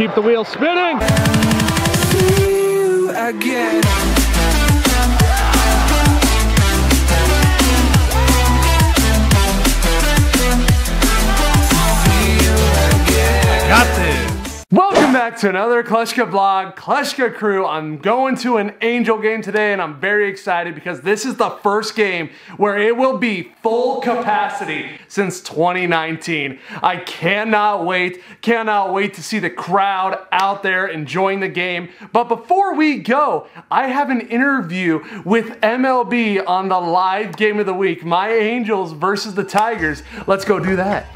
Keep the wheel spinning. Got this. Welcome back to another Kleschka vlog, Kleschka crew. I'm going to an Angel game today and I'm very excited because this is the first game where it will be full capacity since 2019. I cannot wait, cannot wait to see the crowd out there enjoying the game. But before we go, I have an interview with MLB on the live game of the week, my Angels versus the Tigers. Let's go do that.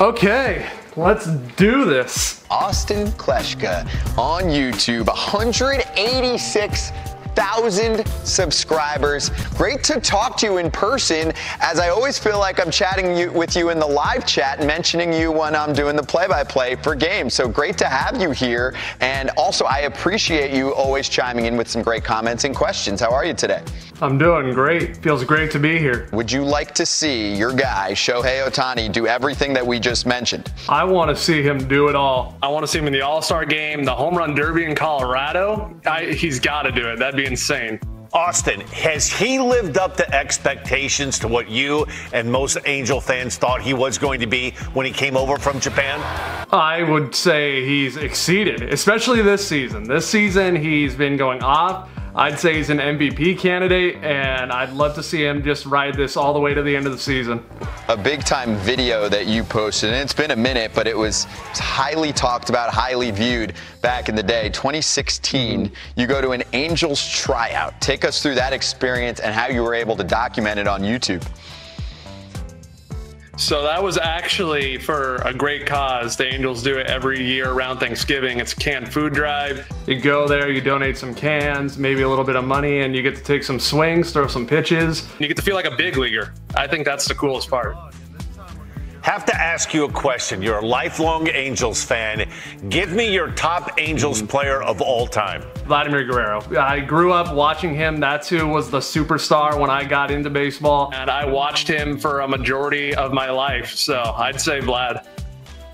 Okay, let's do this. Austin Kleschka on YouTube, 186,000 subscribers. Great to talk to you in person, as I always feel like I'm chatting you, with you in the live chat, mentioning you when I'm doing the play-by-play for games. So great to have you here, and also I appreciate you always chiming in with some great comments and questions. How are you today? I'm doing great. Feels great to be here. Would you like to see your guy Shohei Ohtani do everything that we just mentioned? I want to see him do it all. I want to see him in the All Star game, the Home Run Derby in Colorado. I, he's got to do it. That'd be insane. Austin, has he lived up to expectations to what you and most Angel fans thought he was going to be when he came over from Japan? I would say he's exceeded, especially this season. This season, he's been going off. I'd say he's an MVP candidate, and I'd love to see him just ride this all the way to the end of the season. a big time video that you posted, and it's been a minute, but it was highly talked about, highly viewed back in the day. 2016, you go to an Angels tryout. Take us through that experience and how you were able to document it on YouTube. So that was actually for a great cause. The Angels do it every year around Thanksgiving. It's a canned food drive. You go there, you donate some cans, maybe a little bit of money, and you get to take some swings, throw some pitches. You get to feel like a big leaguer. I think that's the coolest part. Have to ask you a question. You're a lifelong Angels fan. Give me your top Angels mm-hmm. player of all time. Vladimir Guerrero. I grew up watching him. That's who was the superstar when I got into baseball. And I watched him for a majority of my life. So I'd say Vlad.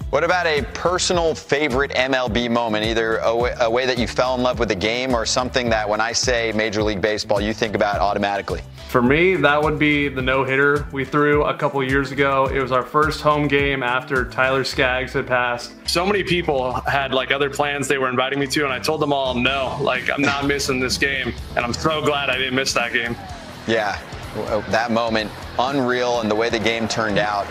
What about a personal favorite MLB moment, either a way, a way that you fell in love with the game or something that when I say Major League Baseball, you think about automatically? For me, that would be the no-hitter we threw a couple years ago. It was our first home game after Tyler Skaggs had passed. So many people had like other plans they were inviting me to, and I told them all no, like I'm not missing this game. And I'm so glad I didn't miss that game. Yeah, that moment, unreal, and the way the game turned out.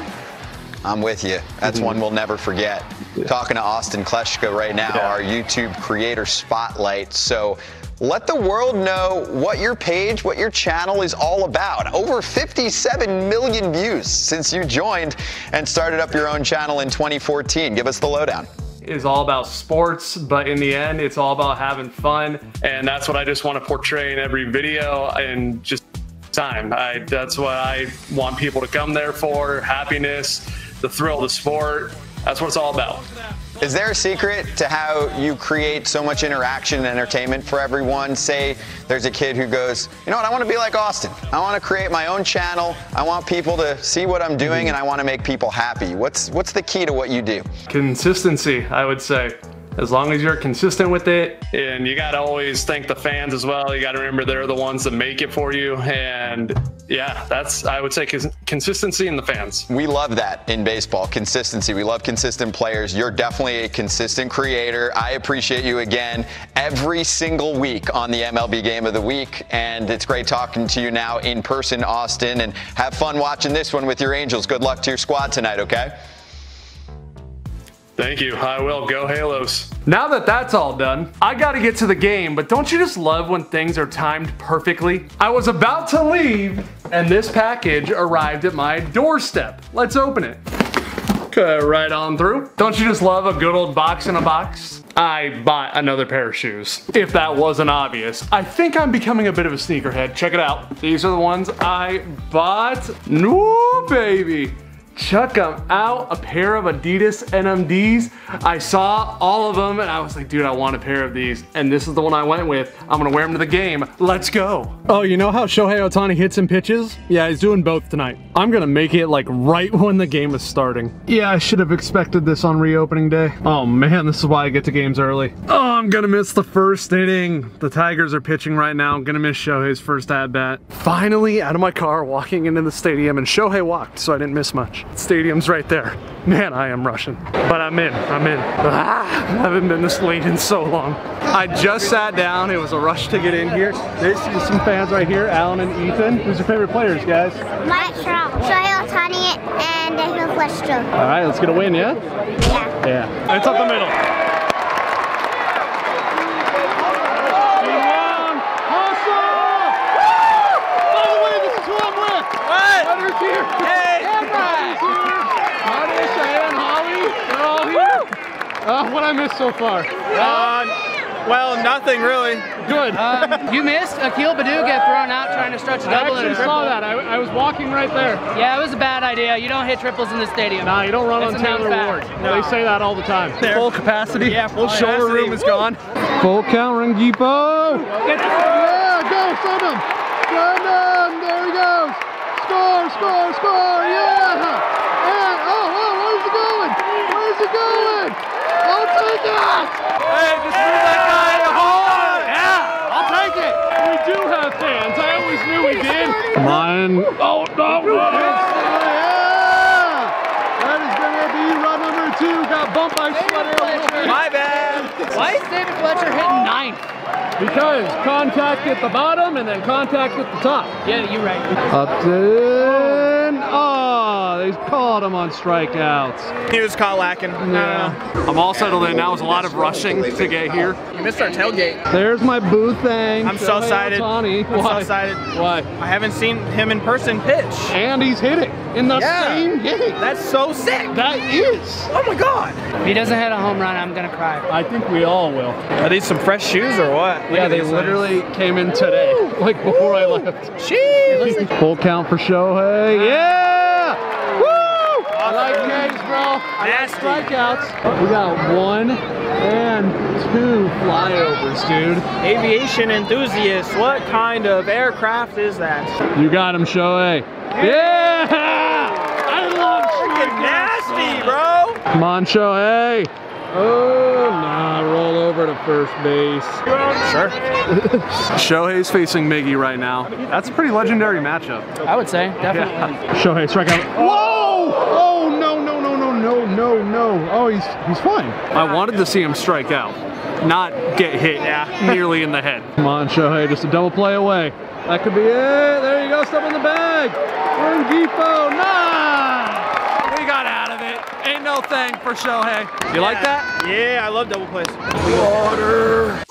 I'm with you. That's one we'll never forget. Talking to Austin Kleschka right now, Yeah. our YouTube creator spotlight. So let the world know what your page, what your channel is all about. Over 57 million views since you joined and started up your own channel in 2014. Give us the lowdown. is all about sports, but in the end, it's all about having fun. And that's what I just want to portray in every video and just time. I, that's what I want people to come there for happiness, the thrill of the sport. That's what it's all about. Is there a secret to how you create so much interaction and entertainment for everyone? Say there's a kid who goes, you know what, I want to be like Austin. I want to create my own channel. I want people to see what I'm doing and I want to make people happy. What's what's the key to what you do? Consistency, I would say. As long as you're consistent with it, And you got to always thank the fans as well. You got to remember they're the ones that make it for you. And yeah, that's, I would say, cons- consistency in the fans. We love that in baseball, consistency. We love consistent players. You're definitely a consistent creator. I appreciate you again every single week on the MLB Game of the Week. And it's great talking to you now in person, Austin. And have fun watching this one with your Angels. Good luck to your squad tonight, okay? Thank you. I will. Go Halos. Now that that's all done, I gotta get to the game, but don't you just love when things are timed perfectly? I was about to leave, and this package arrived at my doorstep. Let's open it. Okay, right on through. Don't you just love a good old box in a box? I bought another pair of shoes, if that wasn't obvious. I think I'm becoming a bit of a sneakerhead. Check it out. These are the ones I bought. No, baby. Check them out, a pair of Adidas NMDs. I saw all of them and I was like, dude, I want a pair of these. And this is the one I went with. I'm gonna wear them to the game. Let's go. Oh, you know how Shohei Ohtani hits and pitches? Yeah, he's doing both tonight. I'm gonna make it like right when the game is starting. Yeah, I should have expected this on reopening day. Oh man, this is why I get to games early. Oh, I'm gonna miss the first inning. The Tigers are pitching right now. I'm gonna miss Shohei's first at bat. Finally out of my car, walking into the stadium, and Shohei walked, so I didn't miss much. Stadium's right there. Man, I am rushing. But I'm in, I'm in. Ah, I haven't been this late in so long. I just sat down, it was a rush to get in here. There's some fans right here, Alan and Ethan. Who's your favorite players, guys? Mike Trout, Shohei Ohtani, and Daniel Flestro. All right, let's get a win, yeah? Yeah. Yeah. It's up the middle. Uh, what I missed so far? Uh, well, nothing really. Good. Um, you missed Akil Baddoo get thrown out trying to stretch a double and actually a triple. saw that. I, I was walking right there. Yeah, it was a bad idea. You don't hit triples in the stadium. Nah, you don't run It's on a known Taylor fact. Ward. They say that all the time. Full capacity. Yeah, full Shoulder capacity. room is gone. Full count, Rengifo. Yeah, go, send him. Send him. There he goes. Score, score, score. Yeah. And, oh, oh, where's he going? Where's he going? I'll take it. Hey, just move that guy home. Yeah, I'll take it. We do have fans. I always knew we did. Come on. Oh, no. Yeah. That is going to be run number two. Got bumped by Sweater a. My bad. Why is David Fletcher hitting ninth? Because contact at the bottom and then contact at the top. Yeah, you're right. Upton. Oh, they called him on strikeouts. He was caught lacking. Yeah. I'm all settled in. Now it was a lot of rushing to get here. You missed our tailgate. There's my boo thing. I'm so excited. Ohtani. I'm so excited. Why? I haven't seen him in person pitch. And he's hitting in the Yeah. same game. That's so sick. That is. Oh my god. If he doesn't hit a home run, I'm gonna cry. I think we all will. Are these some fresh shoes or what? Look yeah, they these literally came in today, like before I left. things. Jeez. Full count for Shohei. Yeah! Woo! I like James, bro. I like Nasty. strikeouts. We got one and two flyovers, dude. Aviation enthusiast. What kind of aircraft is that? You got him, Shohei. Yeah! I love Freaking strikeouts. nasty, bro. Come on, Shohei. Oh, nah, roll over to first base. Sure. Shohei's facing Miggy right now. That's a pretty legendary matchup. I would say, definitely. Shohei, strike out. Whoa! No, no. Oh, he's he's fine. I wanted to see him strike out, not get hit yeah. nearly in the head. Come on, Shohei, just a double play away. That could be it. There you go, step in the bag. Rengifo, nice! We got out of it. Ain't no thing for Shohei. You like that? Yeah, I love double plays. Matt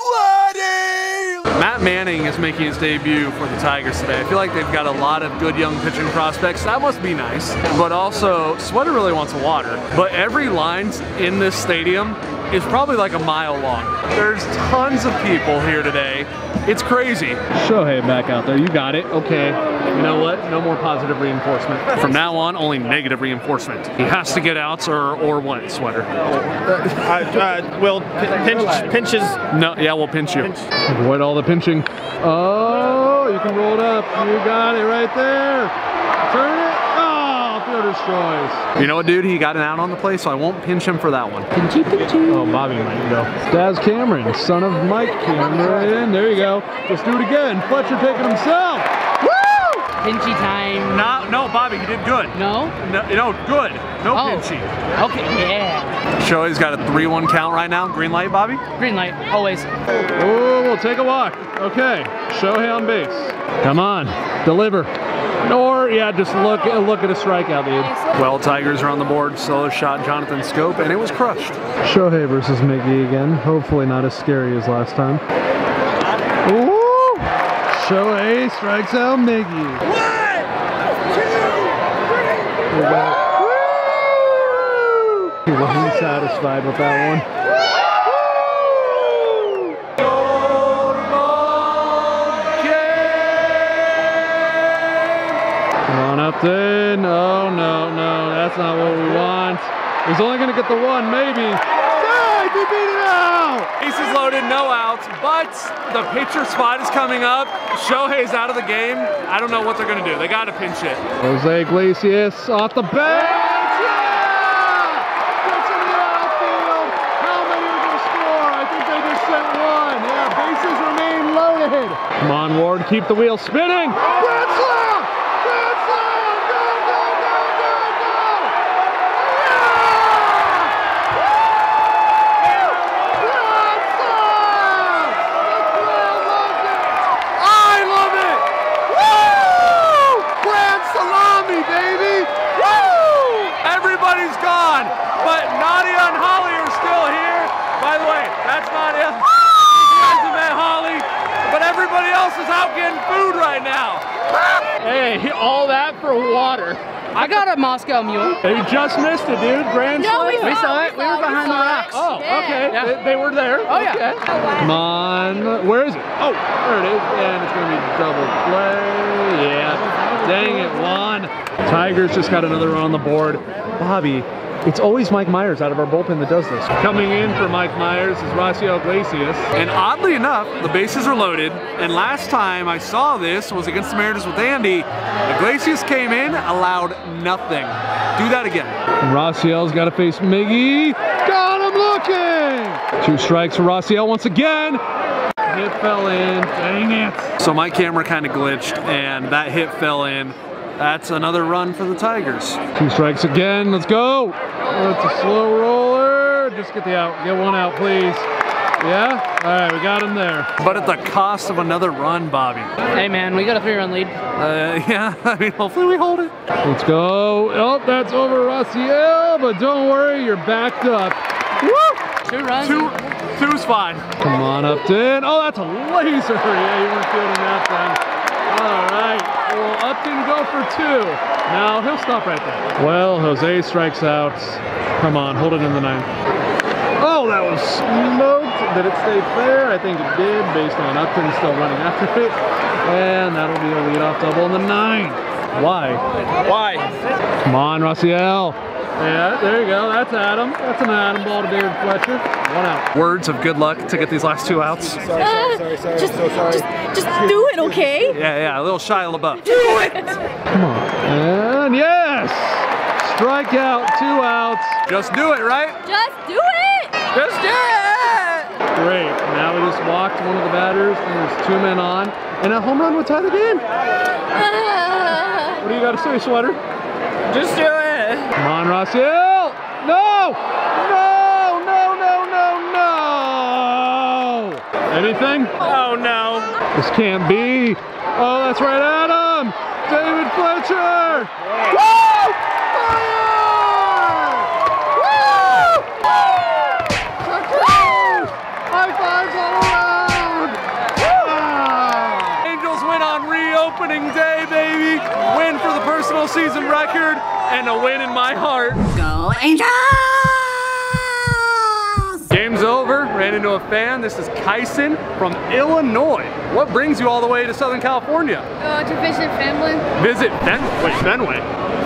Manning is making his debut for the Tigers today. I feel like they've got a lot of good young pitching prospects. That must be nice. But also, Sweater really wants water. But every line in this stadium is probably like a mile long. There's tons of people here today. It's crazy. Shohei back out there. You got it. Okay. You know what? No more positive reinforcement. From now on, only negative reinforcement. He has to get outs or or what, Sweater? I, uh, will pinch, pinches. No, yeah, we'll pinch you. Avoid all the pinching. Oh, you can roll it up. You got it right there. Turn it. Oh, field destroys. You know what, dude? He got an out on the play, so I won't pinch him for that one. Pinchy, pinchy. Oh, Bobby might go. Daz Cameron, son of Mike Cameron. There you go. Let's do it again. Fletcher taking himself. Woo! Pinchy time. No, no, Bobby, you did good. No? No, no good. No Oh. pinchy. Okay, yeah. Shohei's got a 3-1 count right now. Green light, Bobby? Green light, always. Oh, we'll take a walk. Okay, Shohei on base. Come on, deliver. Or yeah, just look look at a strikeout, dude. Well, Tigers are on the board. Solo shot Jonathan Schoop, and it was crushed. Shohei versus Miggy again. Hopefully not as scary as last time. Shohei strikes out Miggy. Woo! He wasn't satisfied with that one. Come on up, in. Oh, no, no, that's not what we want. He's only going to get the one, maybe. Dang, he beat it out! Bases loaded, no outs, but the pitcher spot is coming up. Shohei's out of the game. I don't know what they're going to do. They got to pinch it. Jose Iglesias off the bench. Yeah! Gets in the outfield. How many are going to score? I think they just sent one. Yeah, bases remain loaded. Come on, Ward, keep the wheel spinning. Grand slam! Right now. Hey, all that for water. I got a Moscow mule. You just missed it, dude. Grand No, we slam. saw it. We were behind the rocks. Oh, okay. Yeah. They, they were there. Oh, yeah. Okay. Come on. Where is it? Oh, there it is. And it's going to be double play. Yeah. Dang it, one. Tigers just got another run on the board. Bobby, it's always Mike Mayers out of our bullpen that does this. Coming in for Mike Mayers is Raisel Iglesias. And oddly enough, the bases are loaded. And last time I saw this was against the Mariners with Andy. Iglesias came in, allowed nothing. Do that again. Raisel's got to face Miggy. Got him looking. Two strikes for Raisel once again. Hit fell in. Dang it. So my camera kind of glitched and that hit fell in. That's another run for the Tigers. Two strikes again. Let's go. That's a slow roller. Just get the out. Get one out, please. Yeah? All right, we got him there. But at the cost of another run, Bobby. Hey, man, we got a three-run lead. Uh, yeah, I mean, hopefully we hold it. Let's go. Oh, that's over Raisel, but don't worry, you're backed up. Woo! Two runs. Two, two's fine. Come on, up, Upton. Oh, that's a laser. Yeah, you weren't fielding that then. All right. Well, Upton go for two. Now he'll stop right there. Well, Jose strikes out. Come on, hold it in the ninth. Oh, that was smoked. Did it stay fair? I think it did, based on Upton still running after it. And that'll be a leadoff double in the ninth. Why? Why? Come on, Raisel. Yeah, there you go. That's Adam. That's an Adam ball to David Fletcher. One out. Words of good luck to get these last two outs. Sorry, just, just, just do it, okay? Yeah, yeah, a little Shia LaBeouf. Do it. Come on. And yes! Strikeout, two outs. Just do it, right? Just do it. Just do it! Great. Now we just walked one of the batters, and there's two men on, and a home run would tie the game. Uh, What do you got to say, Sweater? Just do it. Come on, Raisel! No! No! No! No! No! No! Anything? Oh no. This can't be. Oh, that's right, Adam! David Fletcher! Woo! Fire! Woo! Woo! High fives all around! Ah! Angels win on reopening day, baby! Win for the personal season record and a win in my heart. go Angels. Game's over. Ran into a fan. This is Kyson from Illinois. What brings you all the way to Southern California? Uh, to visit family. Visit Fen wait, Fenway.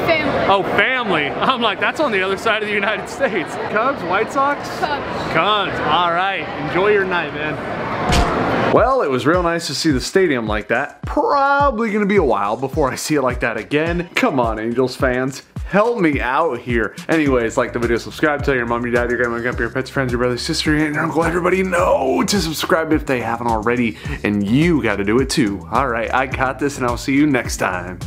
Family. Oh, family. I'm like, that's on the other side of the United States. Cubs, White Sox? Cubs. Cubs. All right. Enjoy your night, man. Well, it was real nice to see the stadium like that. Probably gonna be a while before I see it like that again. Come on, Angels fans. Help me out here. Anyways, like the video, subscribe, tell your mom, your dad, your grandma, your grandpa, your pets, friends, your brother, sister, your aunt, your uncle, everybody know to subscribe if they haven't already. And you gotta do it too. All right, I got this and I'll see you next time.